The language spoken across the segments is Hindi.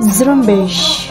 Zrumbeixe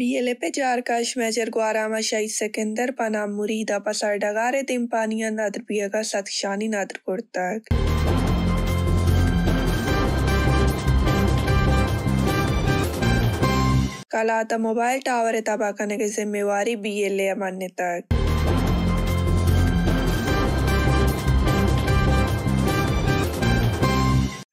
BLP Jarkash Major Guarama Shai Sekender Panam Murida Pasardagare Timpania Nadr Piega Satkshani Nadr Kurtak. कलाता mobile tower तबाह करने की जिम्मेवारी बीएलए मान्य तक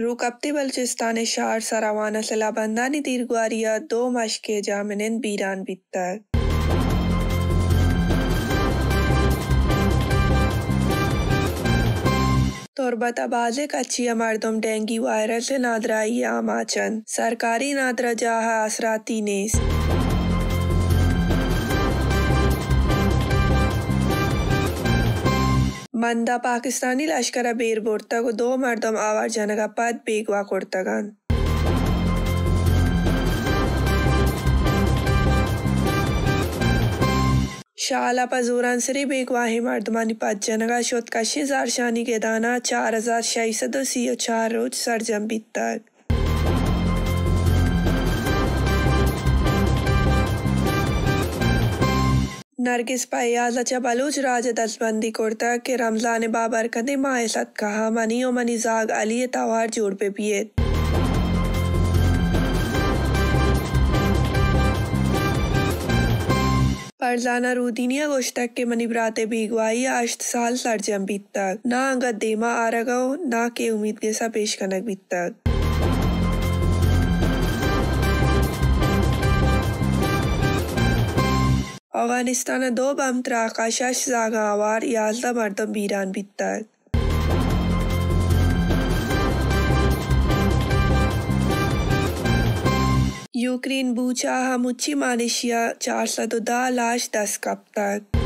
रूकप्ती बलूचिस्तान शहर सरावाना सलाबंदानी दीर्घवारिया दो मशके जामिन बीरान बित्तक तोरबता बाजे कच्चिया मर्दम डेंगू वायरस नादराई आमाचन सरकारी नादरा जाह असराती नेस। मंदा पाकिस्तानी लश्कर बेर बोर्ता को दो मर्दम आवार जनगा पद बेगवा कोर्तगन शाला पजूरान सरी बेगवाही मर्दमानी पद जनगा शोत कशी जारशानी के दाना चार हज़ार छह सौ सी चार रोज सरजम बीतक नरगिस पयाजा बलूच राज दस्तबंदी कोरता के रमज़ान बाबर कदे माए सत कहा, मनी ओ मनी जाग अली तवार जोड़ पे पिए। फरजाना रूदीनिया गोश्तक के मनी बराते भीगवाई आश्त साल सरजम बीत तक ना अंगत देमा आरगो ना के उम्मीद के सा पेश कनक बीत तक अफ़गानिस्तान दो बम त्राकाशा जागा आवार याजदा मर्दम बीरान बित्तक यूक्रेन बूचा हमुच्ची मालेशिया चार सौ दा लाश दस कप तक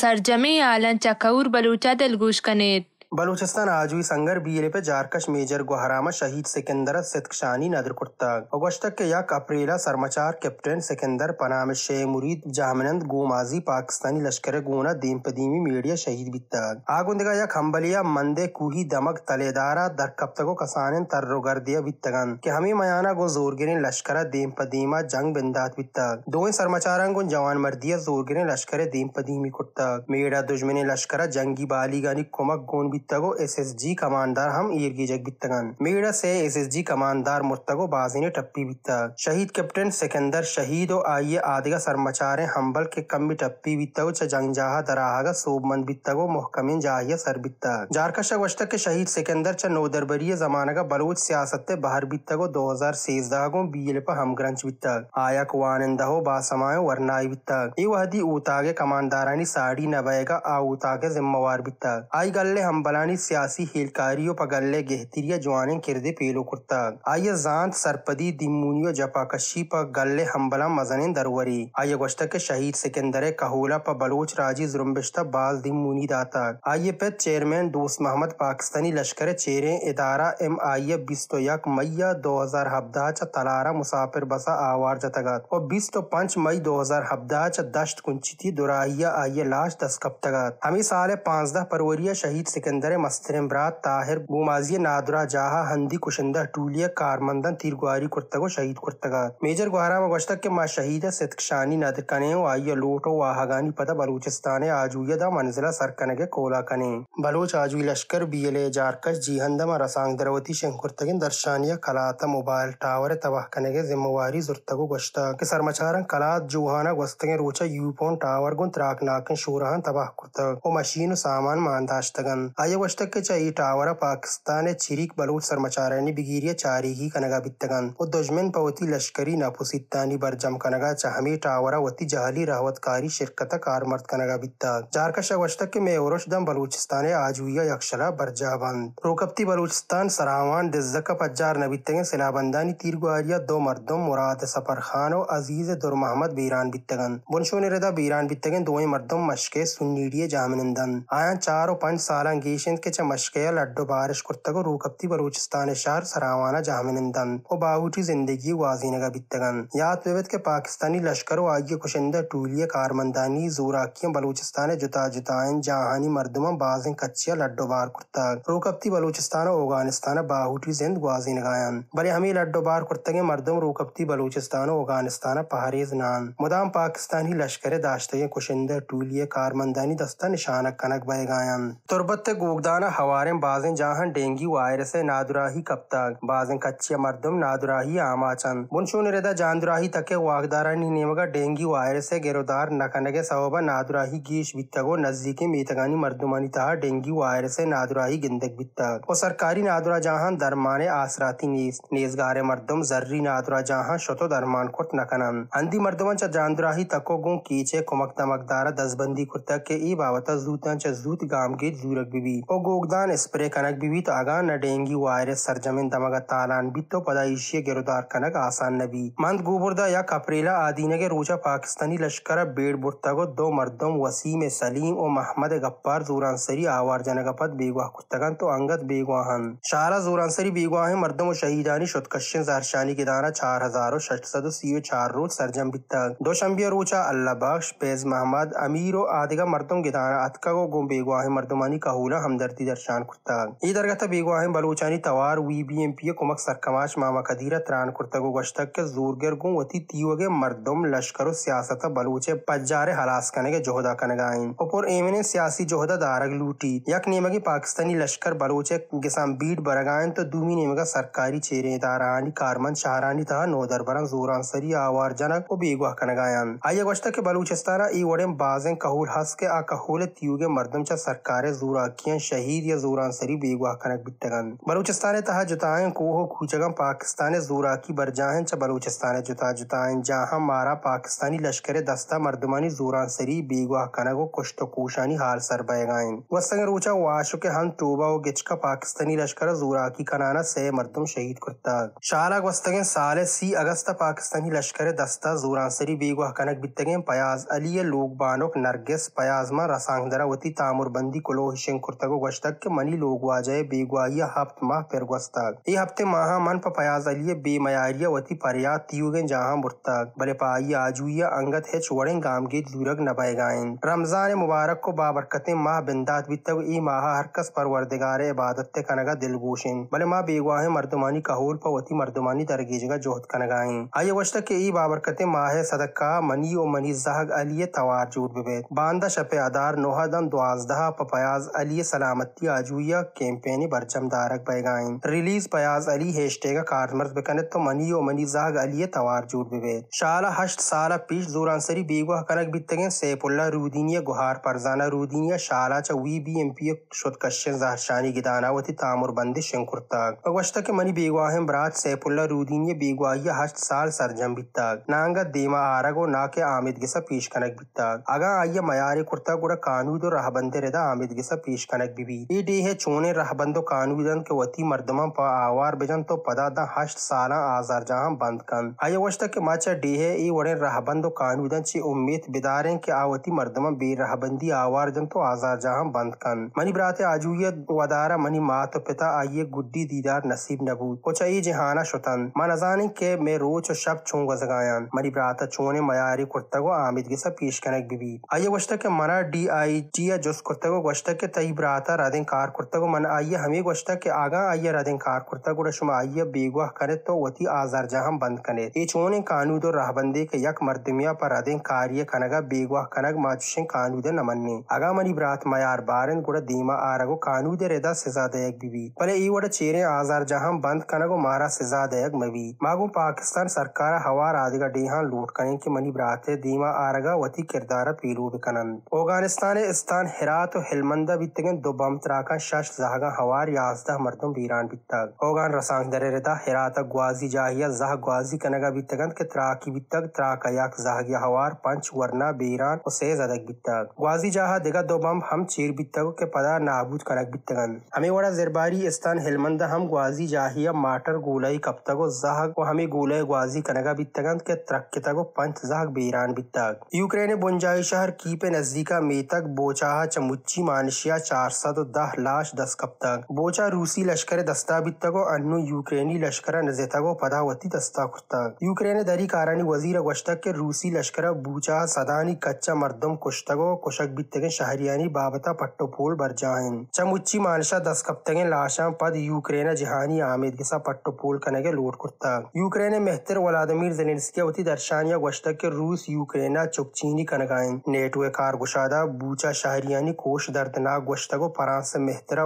सरजमी आलन चकौर बलूचा दिलगुश कनेत बलूचिस्तान आजुई संगर बीरे पे जारकश मेजर गुहरामा शहीद सिकंदर सितकशानी नदर कुर्ताग अगस्त के यक अप्रेला सरमचार कैप्टन सिकंदर, पनाम शे मुरीद, जामनंद गोमाजी, पाकिस्तानी लश्कर गोना दीम पदीमी मीडिया शहीद बित्ताग आगुंदगा यक हम्बलिया, मंदे, कुही, दमक, तलेदारा दर कप्तगो कसानन तर्रो गर्दिया बित्तगन के हमी मयाना गो जोरगिरिन लश्कर दीम पदीमा जंग बिंदात बित्ताग दोए सरमचारन गुन जवान मर्दिया जोरगिरिन लश्कर दीम पदीमी कुर्ताग मेड़ा दुश्मनी लश्कर जंगी बालीगानी कुमक गोन बित्तगो एसएसजी कमांडर हम ईरगी जग बित्तगन मीड़ा से एसएसजी कमांडर मुर्तगो बाजीने टप्पी बित्तग शहीद कैप्टन सिकंदर शहीद ओ आइए आदिगा सरमचारे हम्बल के कम्बी टप्पी बित्तगो च जंगजाहा दराहागा सोबमंद बित्तगो मुहकमिन जाहिया सर बित्तग जारकशा वश्तक के शहीद सिकंदर च नौदरबरिय जमानगा बलूच सियासत बहर बित्तगो दो हज़ार सेजदा गो बील पर हम ग्रंच बित्तग आया कुवानंदहो बासमायो वरनाई बित्तग ई वहदी साड़ी नबेगा आ ऊतागे जिम्मेवार बित्तग आई गल्ले हम सियासी हेलकारियों पगल्ले गेहतिरिया जवाने किरदे पेलो कुर्ता। आए जांत सरपदी दिमुनियो जपाकशी पर गल्ले हमबला मजने दरवरी। आए गोश्त के शहीद सिकंदर कहूला पर बलोच राज़ी जुरम्बिश्ता बाल दिमुनी दाता। आए पे चेयरमैन दोस्त मोहम्मद पाकिस्तानी लश्कर चेरे इदारा एम आई बिस्तो यक मैया दो हज़ार हब्दा च तलारा मुसाफिर बसा आवार जतगत और बिस्तो पंच मई दो हज़ार हब्दा च दश्त कुंची थी दुराहिया आए लाश दस कब तगत हमी साल पांचदा परवरिया शहीद सिकंदर ब्रात ताहिर गुमाजी नादरा जाहा हंदी कुशिंदा टूलिया कारमंदन तीरगुआरी कुर्तगो शहीद कुर्तगा। मेजर गुहारा में गोश्तक के माँ शहीद सितकशानी नद कने आइय लोटो वाहगानी पता बलूचिस्तान आजुया दा मंजिला सरकनगे कोला कने। बलोच आजुई लश्कर बीएलए जारकश जीहंदम रसांग दरवती शंकुर्तगिन दर्शानिया कलाता मोबाइल टावर तबाह कनेगे जिम्मेवारी जुर्तगो गोश्ता के सरमचारन कलात जुहाना गोस्तगे रोचा यूपोन टावर गुन त्राक नाकन शूरहन तबाह कुर्तग। ओ मशीन सामान मानदाश्तगन। आए वशतक के चाहिए टावरा पाकिस्तान चिरिक बलूच सरमचारणी बिगिरिया चारी ही कनगा बित्तगन और दुश्मन पवती लश्करी नपुसित्तानी बरजम कनगा चाहमी टावरा वती जहली रहवतकारी शिरकत कारमर्द कनगा बित्ता जारकश वशतक के में दम बलूचिस्तान आज हुआ यक्षरा बरजाबंद रोकप्ती बलूचिस्तान सरावान दिज्जक पज्जार नबित्तगे सिलाबंदानी तीर दो मर्दम मुराद सफ़र खान और अज़ीज़ दुर मोहम्मद बीरान बित्तगन बुनशो निरदा बीरान बित्तगन दो मर्दम मशके सुन्नीडिये जामिनंदन आया चार और पाँच साल च मशके लड्डो बारिश कुर्तगो रूकप्ती बलूचिस्तान शहर सरावाना जामिनंदन और बाहुटी ज़िंदगी वाजीनगा बित्तगन याद वेवत के पाकिस्तानी लश्कर आइये कुशिंदा टूलिया कारमंदानी जोराकिया बलूचिस्तान जुता जुताइन जहानी मर्दम बाजिन कच्चिया लड्डो बार कुर्ता रूकप्ती बलूचिस्तान अफ़गानिस्तान बाहुटी जिंद ग्वाजीन गायन बले हमी लड्डो बार कुर्तगे मर्दम रूकप्ती बलूचिस्तान अफ़गानिस्तान पहारेज नान मुदाम पाकिस्तानी लश्कर दाश्तगे कुशिंदा टूलिया कारमंदानी दस्ता निशानक कनक बह गायन तुरबत हवारे बाजें जहाँ डेंगी वायरस नादुराही कप्ताग बाजें कच्चिया मर्दम नादुराही आमाचन निरदा जानदुराही तके वागदारानी नेमगा डेंगी वायरस गिरोदार नकनगे सवबा नादुराही गीश बित्तगो नजदीकी मीतगानी मर्दुमानी तहा डेंगी वायरस नादुराही गिंदक बित्तग और सरकारी नादुरा जहाँ दरमाने आसराती नीस नेजगारे मर्दम जर्री नादुरा जहाँ शतो दरमान कुर्त नकनन अंदी मर्दमन च जानदुराही तको गुं कीचे कुमक दमकदारा दसबंदी कुर्तक के ई बावता जूतन च जूत गाम गे जूरक स्प्रे कनक बिबी तो आगा न डेंगी वायरस सरजमिन दमगा तालान बित्तो पदाइशिय गिरोदार कनक आसान नबी मंद गोबरदा या कपरेला आदीने के रोजा पाकिस्तानी लश्कर बेड़ बुर्तगो दो मर्दम वसीम सलीम और मोहम्मद गप्पार जोरानसरी आवार जनगपत बेगवाह कुर्तगन तो अंगत बेगवाहन शारा जोरानसरी बेगवाह मर्दम शहीदानी शुतकशन जारशानी के दाना चार हज़ार सद सीओ चार रोज सरजम बित्ता दो शंबिया रोचा अल्लाह बख्श पेज मोहम्मद अमीर और आदिगा मर्दम के दाना अतका गो गुम बेगवाह मर्दमानी कहूला हमदर्दी दर्शान कुर्ता ई दरगता बेगवाह बलूचानी तवार वी बी एम पी कुमक सरकमाश मामा कदीरा त्रान कुर्तगो गश्तक के जोरगर गु वती तीवगे मर्दम लश्कर सियासत बलूचे पज्जारे हलास कने के जोहदा कनगाइन ऊपर एमने सियासी जोहदा दारग लूटी यक नेमगी पाकिस्तानी लश्कर बलूचे गिसाम बीट बरगाइन तो दूमी नेमगा सरकारी चेरे दारानी कारमन शहरानी तहा नोदर बरन जोरान सरी आवार जनक ओ बेगवाह कनगायन आए गश्तक के बलूचिस्ताना ई वड़े बाजें कहूल हस के आ कहूल तीवगे मर्दम चा सरकारे जोराकियन शहीद जोरान सरी बेगवाह कनक बिट्टगन बलूचिस्तान तहा जुताएँ कोहो खूचगम पाकिस्तान जोराकी बरजाहन च बलूचिस्तान जुता जुताएँ जहाँ मारा पाकिस्तानी लश्कर दस्ता मर्दमानी जोरान सरी बेगवाह कनगो कुश्त कोशानी हाल सर बैगाइन वसंग रोचा वाशु के हन टोबा व गिचका पाकिस्तानी लश्कर जोराकी कनाना से मर्दम शहीद कुर्ता। शाला वस्तगे साले सी अगस्त पाकिस्तानी लश्कर दस्ता जोरान सरी बेगवाह कनक बित्तगे पयाज अली लोग बानोक नरगिस पयाजमा रसांगदरा वती तामुर कुलो हिशें कुर्तगो गश्तक के मनी लोग बेगवाहिया हफ्त माह पर गस्ताग ए हफ़्ते माह मन प पयाज अलिये बेमयारिया वती परिया तीयुगे जहाँ मुर्ताग बले पाई आजुया अंगत है चुवड़े गाम के दूरग नबाएगाइन रमज़ान मुबारक को बाबरकते माह बिंदात बितग ई माह हरकस परवरदिगार इबादत कनगा दिलगोशिन बले माह बेगवाह मर्दमानी कहूल प वती मर्दमानी दरगेजगा जोहत कनगाइन आए वश्त के ई बाबरकते माह सदका, मनी ओ मनी जहग अलिये तवार जूट बिबेत। बांदा शपे अदार नोहदन द्वाजदहा प पयाज अलिये सलामती आजुया कैंपेनी बरचम दारक बैगाइन रिलीज़ पयाज अली हैशटैग कारमर्द बिकने तो मनी ओ मनी जाग अली तवार जूट बिबे शाला हष्ट साला पीश जोरानसरी बेगवा कनक बितगे सैफुल्ला रूदीनिया गुहार परजाना रूदीनिया शाला च वी बी एम पी शुद कश्यन जहशानी गिदानावती तामुर बंदी शंकुरताग अगवश्ता के मनी बेगवाहिम बरात सैफुल्ला रूदीनिया बेगवाहिया हष्ट साल सरजम बित्ताग। नांगा देमा आरगो ना के आमिद गिसा पीश कनक बित्ताग। अगा आइया मयारे कुर्ता गुड़ा कानूद और रहबंदे रेदा आमिद गिसा पीश कनक बिबी ई डे है चोने रहबंदो कानूदन के वती मर्दमा प आवार बिजन तो पदा दा हष्ट साला आजार जहाँ बंद कन। आए वश्ता के माचा डे है ई वड़े रहबंदो कानूदन ची उम्मीद बिदारें के आवती मर्दमा बे रहबंदी आवार जन तो आजार जहाँ बंद कन। मनी बराते आजुयत वदारा मनी माँ तो पिता आइये गुड्डी दीदार नसीब नबू को चाहिए जहाना शुतन। मन अजानी के मैं रोच शब छूंग गजगायन मनी बराता चोने मयारी कुर्तगो आमिद गिसा पीश कनक बिबी आए वश्ता के मना डी आई जी जुस कुर्तगो वश्ता के तई बराता राधे कार कुर्तगो मन आइये हमें वश्ता के आगा आइये राधे कार कुर्ता गुड़ा शुमा आइये बेगवाह करे तो वती आजार जहाँ बंद कने ये चोने कानूद और रहबंदे के यक मर्दमिया पर राधे कार्य कनगा बेगवाह कनग माचुशे कानूद नमन्ने अगा मनी बरात मयार बारन गुड़ा दीमा आरगो कानूद रेदा सजा दयक बिबी पले ई वड़ा चेरे आजार जहाँ बंद कनगो मारा सजा दयक मवी। मागो पाकिस्तान सरकार हवार आदिगा डेहा लूट कने की मनी बराते दीमा आरगा वती किरदार पीलू बिकनन अफ़गानिस्तान स्थान हिरात और हिलमंदा बितगे बित्तगन दो बम त्राका शश जहागा हवार याजदा मर्दम बीरान बित्तग होगान रसांग दरे रेता हेराता ग्वाजी जाहिया जह ग्वाजी कनगा बित्तगन के त्राकी बित्तग त्राका याक जहागिया हवार पंच वरना बीरान और से जदक बित्तग ग्वाजी जाहा देगा दो बम हम चीर बित्तगो के पदा नाबूद कनक बित्तगन हमें वड़ा जरबारी स्थान हिलमंद हम ग्वाजी जाहिया माटर गुलई कप्तगो जहग और हमें गुलई ग्वाजी कनगा बित्तगन के त्रक्कितगो पंच जहग बीरान बित्तग यूक्रेन बुंजाई शहर कीपे नजदीका मेतक बोचाहा चमुच्ची मानशिया चार सौ दह लाश दस कप्तग बोचा रूसी लश्कर दस्ता बित्तगो अन्नु यूक्रेनी लश्कर नजेतगो पदावती दस्ता कुर्तग यूक्रेन दरी कारणी वज़ीर गश्तक के रूसी लश्कर बूचा सदानी कच्चा मर्दम कुश्तगो कुशक बित्तगे शहरियानी बाबता पट्टोपोल बरजाहिन। चमुच्ची मानशा दस कप्तगे लाशा पद यूक्रेन जहानी आमिद गिसा पट्टोपोल कनगे लोट कुर्तग यूक्रेन मेहतर वलादमीर जेलेंस्की वती दर्शानिया गश्तक के रूस यूक्रेना चुकचीनी कनगाइन। नेटवे कार गुशादा बूचा शहरियानी कोश दर्दनाक गोश्तगो फरांस मेहतरा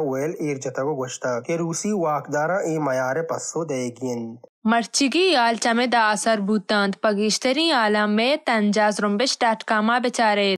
chame da asar butant pagişteri alam me tenjaz rumbeş datkama beçaret.